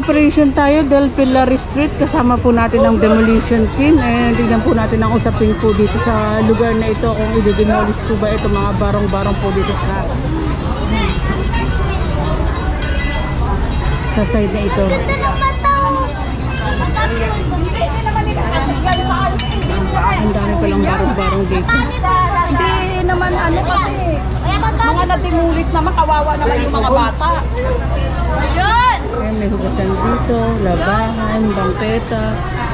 operation tayo Del Pilar Street. Kasama po natin ang demolition team. And tignan po natin ang usapin po dito sa lugar na ito kung i-demolish po ba ito mga barong-barong po dito sa sa side na ito. Ang dami palang barong-barong dito. Hindi naman ano kasi, mga nadimulis naman, kawawa naman yung mga bata. Ayan, may hugasan dito, labahan, bangketa.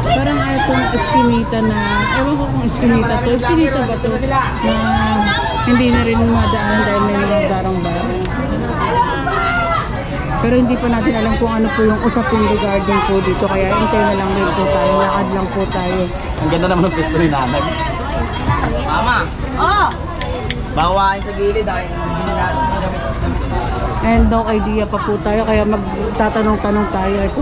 Parang ay itong eskinita na, ewan ko kung eskinita to. Eskinita ba to? Na hindi na rin madaan dahil may mga barang-barang. Pero hindi pa natin alam kung ano po yung usapin regarding po dito. Kaya hintay na lang rin po tayo. Lakad lang po tayo. Ang ganda naman ng pwesto ni nanay. Mama, Oh, bawain sa gilid dahil hindi natin. And no idea pa po tayo. Kaya magtatanong-tanong tayo. Ito.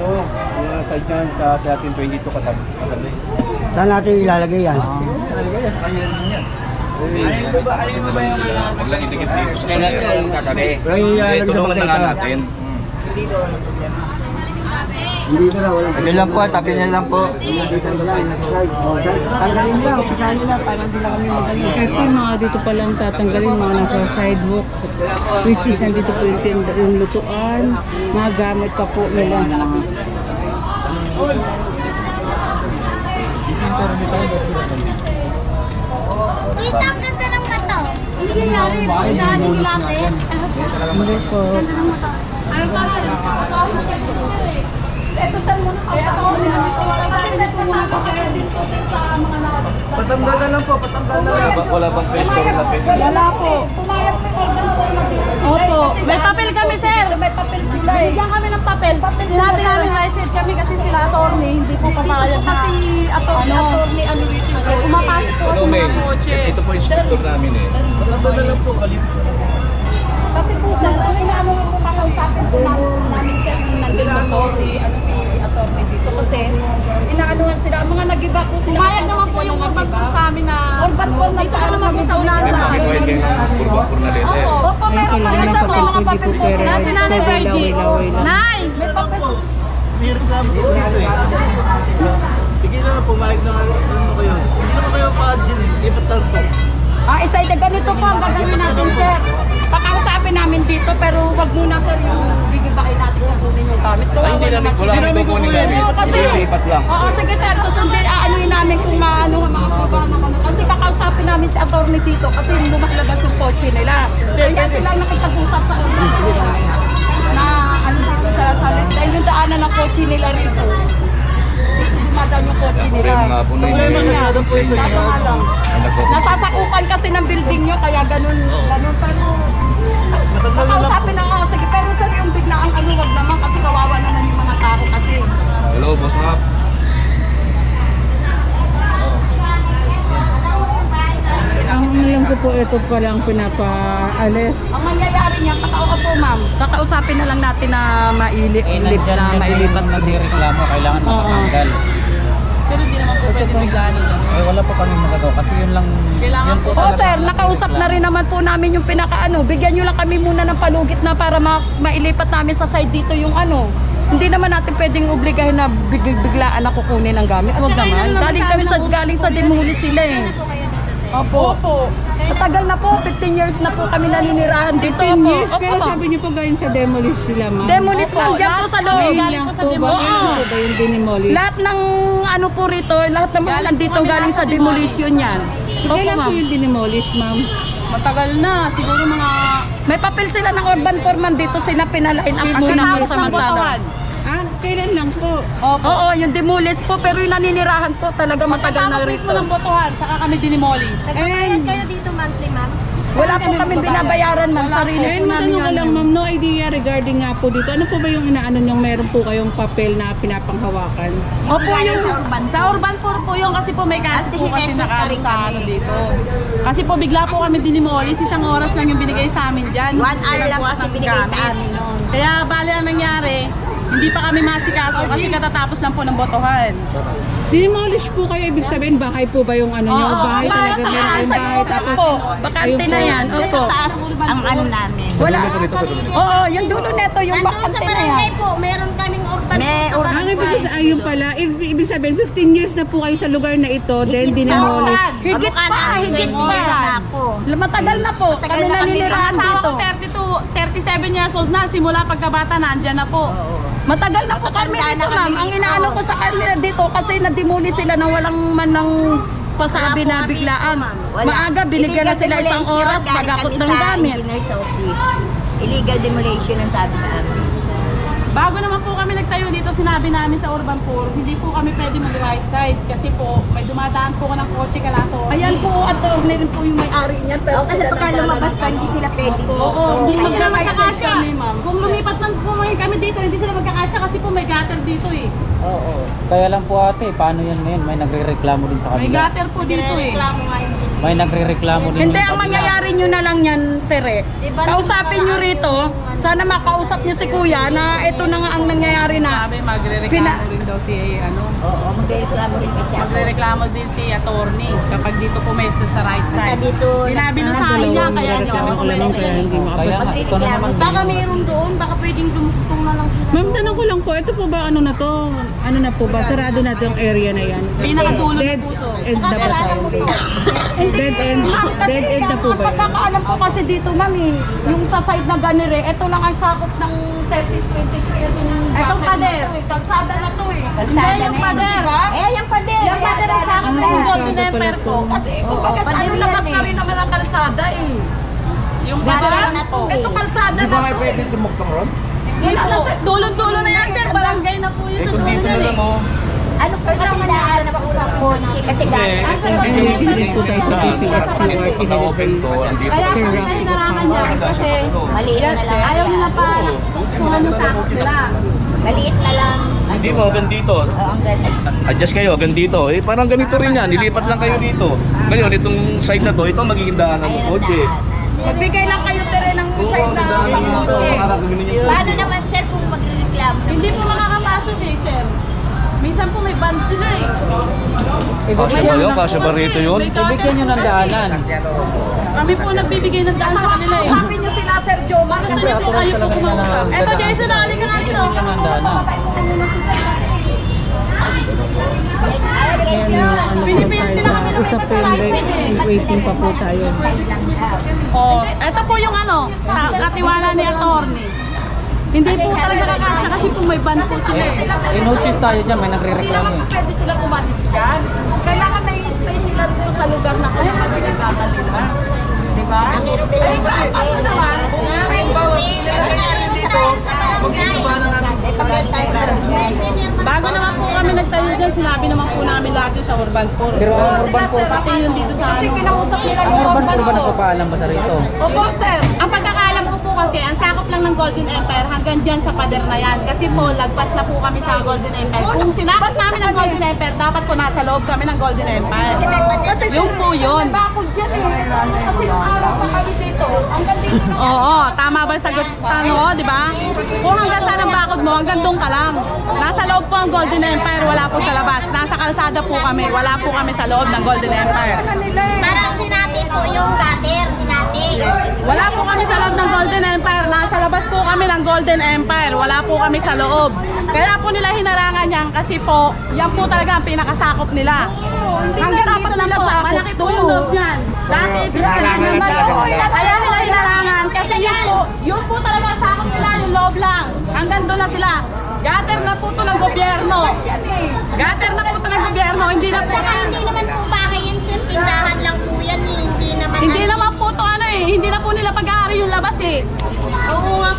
Ito, yung side niyan sa ating 22 katabi. Saan natin ilalagay yan? Huwag lang idikit dito sa katabi. Pero yung ilalagay sa Tulungan na nga bangketa. natin. Hindi ko na, walang Tabi lang po, tabi na lang po. Tanggalin nila, umpisahan nila para hindi lang kami magaling. Yung mga dito palang tatanggalin, mga nasa sidewalk. Which is nandito po yung, lutuan. Mga gamit pa po nila. Tita, ang ganda ng mata. Hindi nangyari, hinahanin natin. Hindi po. Ano pa eto saan mo na kausap mo nila dito. Kasi na pa kaya lang po, patanggal na lang. Wala bang pwesto rin na pwede? Wala po. Pumayag si Gordon po na dito. Opo, may papel kami sir. May papel sila eh. Bigyan kami ng papel. Sinabi namin right side kami kasi sila attorney, hindi po papayag na. Kasi ato, ano, attorney ano dito. Umapasok po sa Ano, mga kotse. Nag-iba po sila. Pumayag naman po yung urban po sa amin na Urban po dito ka naman po sa May sa amin. na. Opo, meron pa rin sir, may mga papel po sila. Si Nanay Virgie. Nay! May papel May reklamo po dito eh. Bigyan na pumayag na ano kayo. Hindi naman kayo pa-adsin eh, lipat lang po. Ah, isa ito, ganito po ang gagawin natin, sir. Pakausapin namin dito, pero wag muna, sir, yung bigibain natin kung kunin yung gamit. Kawawa hindi namin, wala kami kukunin. Oo, kasi, Lipat lang. oo, sige, sir, susundin, aanuin namin kung maano ang mga problema. Ano. Kasi kakausapin namin si attorney dito kasi lumas-labas yung kotse nila. Kaya sila nakipag-usap sa urban na ano dito sa salit. Dahil yung daanan ng kotse nila rito. Dumadaan yung kotse nila. Problema nga po yun. Kaso nga lang. Nasasakupan kasi ng building nyo, kaya ganun, ganun. Pero, Patanggal na nga, sige. Pero sir, yung biglaang ano, wag naman kasi kawawa naman yung mga tao kasi. Hello, boss Rap. Ang alam ko po, ito palang pinapaalis. Ang mangyayari niyan, kakauka po ma'am, kakausapin na lang natin na mailip, ilip na mailipat na din. reklamo, kailangan Oo. Sir, hindi naman po pwede biglaan nila. Eh, wala po kami magagawa kasi yun lang, Kailangan po Oo sir, nakausap na rin naman po namin yung pinakaano. Bigyan nyo lang kami muna ng palugit na para ma mailipat namin sa side dito yung ano. Hindi naman natin pwedeng obligahin na big biglaan na kukunin ang gamit. Huwag naman. yun Galing kami sa galing sa demoli sila eh. Opo. Opo. Matagal na po, 15 years na po kami naninirahan dito. 10 Opo. years, Opo. pero sabi niyo po galing sa demolish sila, ma'am. Demolish po dyan po sa loob. Ngayon galing lang po ba? demolish. Ngayon po ba yung dinimolish? Lahat ng ano po rito, lahat ng mga nandito galing sa demolition yan. Opo Kailan po ma'am. yung dinimolish, ma'am? Matagal na, siguro mga May papel sila ng urban foreman dito, sila pinalain ang muna pagkatapos kailan lang po? Oo, yung demolish po, pero yung naninirahan po talaga matagal na Pagkatapos rito. mismo ng botohan, saka kami dinimolis. Nagbabayad kayo dito monthly, ma'am? Wala po kami binabayaran, ma'am. Sarili po namin matanong ko yan. lang, ma'am, no idea regarding nga po dito. Ano po ba yung inaano nyo? Meron po kayong papel na pinapanghawakan? Opo, yung sa urban. Sa urban po po yung kasi po may kaso po kasi hinesos na nakano rin sa kami. ano dito. Kasi po bigla po kami dinimolis, isang oras lang yung binigay sa amin dyan. One hour lang kasi ng binigay sa amin noon. Kaya bali ang nangyari, hindi pa kami masikaso kasi katatapos lang po ng botohan. Demolish po kayo, ibig sabihin bahay po ba yung ano nyo? Oo, bahay para talaga sa meron kayong sa bahay. sa Tapos, po. Bakante na yan. Opo. Ang ano namin. Wala. Oo, yung dulo neto, yung Nandun sa bakante na yan. barangay po, meron kaming urban May po sa ang ibig barangay. sabihin, ayun pala, ibig, ibig sabihin, 15 years na po kayo sa lugar na ito, then dinemolish. Higit Kamukha pa, namin, higit 20 years na pa. ako. Matagal na po. Matagal Kami na kami naninirahan Asawa dito. ko 32, 37 years old na, simula pagkabata na, andyan na po. Matagal na po kami dito, na ma'am. Ang inaano ko sa kanila dito kasi nadimuli sila na walang man ng pasabi na biglaan. Maaga, binigyan na sila isang oras, pagakot ng gamit. Illegal demolition ang sabi sa amin. Bago naman po kami nagtayo dito, sinabi namin sa Urban Pool, hindi po kami pwede mag-right side kasi po may dumadaan po ng kotse kalato. Ayan po, at rin po yung may-ari niyan. Pero kasi sila pagka lumabas pa, hindi ano. sila pwede. Oo, hindi Kasi may magkakasya. kami, ma'am. Kung lumipat man kumain kami dito, hindi sila magkakasya kasi po may gutter dito eh. Oo. Kaya lang po ate, paano yun ngayon? May nagre-reklamo din sa May kanila. gutter po dito eh. Nagre-reklamo nga yung May nagre-reklamo din Hindi, ang mangyayari nyo na lang yan, Tere. Diba, Kausapin nyo rito. Sana makausap nyo si Kuya na ito na nga ang nangyayari na. Sabi magre-reklamo Pina- rin daw si ano. Oo, magre-reklamo rin ako. Magre-reklamo din si attorney kapag dito pumesto sa right side. dito, Sinabi nung sa amin niya, kaya hindi kami pumesto. kaya hindi Kaya makapag... nga, ito na naman. Baka meron doon, baka pwedeng dumugtong na lang sila. Ma'am, tanong ko lang po, ito po ba ano na to? Ano na po ba? Sarado na to yung area na yan? Pinakadulo na Dead po to. ba tayo? Dead end, Ma'am, kasi dead end na po ang ba yan? pagkakaalam ko kasi dito, ma'am, eh, yung sa side na ganire, ito lang ang sakop ng 30-23. Itong Etong pader. Kalsada na to eh. Kalsada Hindi, yung na pader. Eh, yung pader. Yung pader ang sakop ng yung Emperor to. po. Kasi kumbaga sa ano pader labas yan na eh. rin naman ang kalsada eh. Yung Pader pader na to. Ito kalsada na to. Di tumugtong ron? Wala na sir. Dulo-dulo na yan, sir. Barangay na po yun Eh sa kung dulo dito na na eh. lang oh. Ano naman na na kausap ko? Kasi dati. Nag-visit po tayo sa DPS PRP Naka-open to, Kaya kami siya. na hinarangan niya kasi Maliit na lang. ayaw nila pa kung ano sakop nila. Maliit na lang. Hindi mo, hanggang dito. Adjust kayo, hanggang dito. Eh, parang ganito rin yan. Nilipat lang kayo dito. Ngayon, itong side na to, ito magiging daanan ng kotse. daan. Magbigay lang kayo tere ng side na pangkotse. Paano naman sir kung magre-reklamo? Hindi po makakapasok eh, sir. Minsan po may band sila eh. Kasya ba yun? Kasya ba rito yun? May gutter Ibigyan nyo ng daanan. Kami po nagbibigay ng daan sa kanila eh. Sabi nyo sila Sir Jomar. Gusto niyo sila kayo po kumausap. Eto Jason, nali ka nga sila. Ibigyan nyo ng daanan. Ayan, ano po tayo sa usapin, like, waiting pa po tayo. Oh, eto po yung ano, katiwala ni attorney. Hindi po talaga kakasya kasi po may band po sila eh. I-notice tayo dyan, may Hindi nagre-reklamo naman eh. pwede sila umalis dyan. Kailangan may space sila dito sa lugar na kung ano pinagdadali nila. Di ba? Eh, kaso naman, kung sila dito, Bago naman po kami nagtayo dyan, sinabi naman po namin lahat yun sa Urban Pool. Pero ang urban po, Pati yun dito sa kasi ano. kinausap nila ang yung urban po ba urban nagpapaalam ba sa rito? Opo, sir. Ang pagkakaalam ko po kasi, ang sakop lang ng Golden Empire hanggang dyan sa pader na yan. Kasi po, lagpas na po kami sa Golden Empire. Kung sinakop namin ng Golden Empire, dapat po nasa loob kami ng Golden Empire. Kasi Yung po yun. bakod dyan eh. Kasi yung araw pa kami dito, hanggang dito na Oo, tama ba yung sagot? Tama, di ba? Kung hanggang saan ang bakod mo, hanggang doon ka lang. Nasa loob po ang Golden Empire, wala po sa labas. Nasa kalsada po kami, wala po kami sa loob ng Golden Empire. Parang sinati po yung sinati. Wala po kami sa loob ng Golden Empire. Nasa labas po kami ng Golden Empire. Wala po kami sa loob. Kaya po nila hinarangan yan kasi po, yan po talaga ang pinakasakop nila. Hanggang dito lang po, malaki po yung loob niyan. Dati, kaya nila hinarangan kasi yun po, yun po talaga ang sakop nila, yung loob lang. Hanggang doon lang sila. Gater na po to ng gobyerno. Gater na po to ng gobyerno, hindi na po Saka hindi naman po bahay yan sir, tindahan lang po yan eh. Hindi naman. hindi naman po ano eh, hindi na po nila pag-aari yung labas eh. Oo nga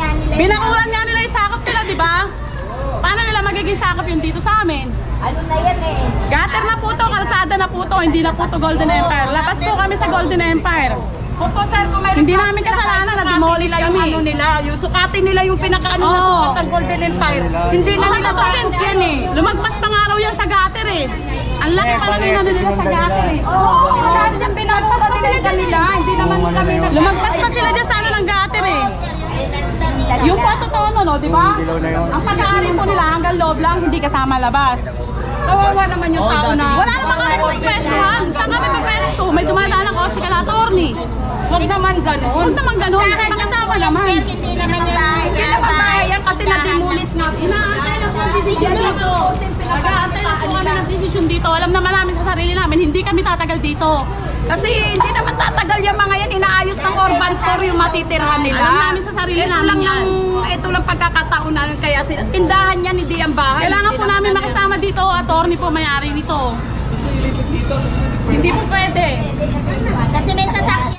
nga nila. Binakuran nga nila yung sakop nila, di ba? Paano nila magiging sakop yung dito sa amin? Ano na yan eh. Gutter na po to, kalsada na po to, hindi na po to Golden Empire. Labas po kami sa Golden Empire. Kung po sir, kung may Hindi namin kasalanan na demolish nila yung kami. ano nila, yung sukatin nila yung pinakaano na Oo. sukat ng Golden Empire. Hindi na nila totoo yan eh. Lumagpas pa nga raw yan sa gutter eh. Ang laki pa lang yun nila sa gutter eh. Oo, lahat dyan binabasa nila nila. Hindi naman kami nag- Lumagpas pa sila dyan sa ano ng gutter eh. Yung po totoo no, no, di ba? Ang pag-aari po nila hanggang loob lang, hindi kasama labas. Kawawa naman yung tao na... Wala naman kami pagpwestuhan. Saan kami pagpwesto? May dumadaan ng kotse kala attorney. Huwag naman ganun. Huwag naman ganun. Makasama naman. Hindi naman yung lahat Hindi naman bahayan kasi na-demolis nga. Inaantay lang po ang desisyon dito. Nag-aantay lang po kami ng desisyon dito. Alam naman namin sa sarili namin, hindi kami tatagal dito. Kasi hindi naman tatagal yung mga yan. Inaayos ng urban core yung matitirhan nila. Alam namin sa sarili ito namin lang yan. yung, ito lang pagkakataon namin. Kaya sila, tindahan yan, hindi ang bahay. Kailangan po namin makasama dito, attorney po may-ari nito. Hindi po pwede. Kasi may sasakyan.